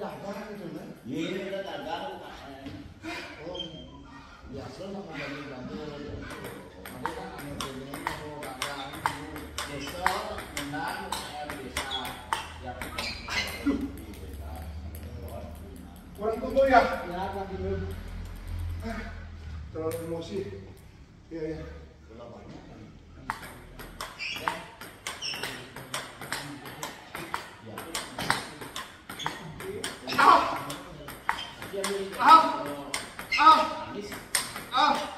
Gampang gitu, kan? Oh, biasa lah kalau Kurang tunggu ya? Ya, kurang tunggu. Ah, terlalu emosi. Iya, iya. Terlalu banyak. Oh! Oh! Oh! Oh!